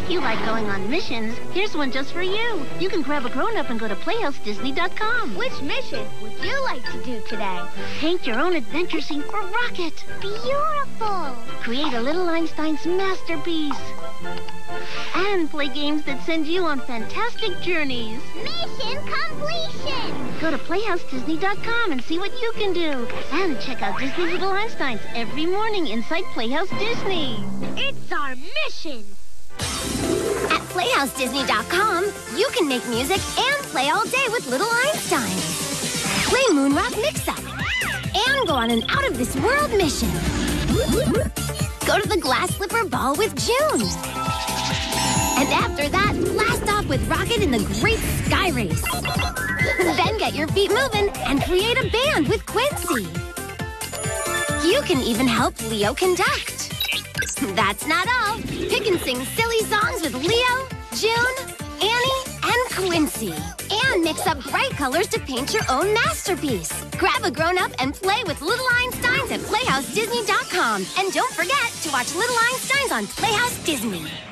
If you like going on missions, here's one just for you. You can grab a grown-up and go to PlayhouseDisney.com. Which mission would you like to do today? Paint your own adventure scene for Rocket. Beautiful. Create a little Einstein's masterpiece. And play games that send you on fantastic journeys. Mission completion. Go to PlayhouseDisney.com and see what you can do. And check out Disney Little Einsteins every morning inside Playhouse Disney. It's our mission. At PlayhouseDisney.com, you can make music and play all day with Little Einstein. Play Moonrock Mix-Up. And go on an out-of-this-world mission. Go to the Glass Slipper Ball with June. And after that, blast off with Rocket in the Great Sky Race. then get your feet moving and create a band with Quincy. You can even help Leo conduct. That's not all. Pick and sing silly songs with Leo, June, Annie, and Quincy. And mix up bright colors to paint your own masterpiece. Grab a grown-up and play with Little Einsteins at PlayhouseDisney.com. And don't forget to watch Little Einsteins on Playhouse Disney.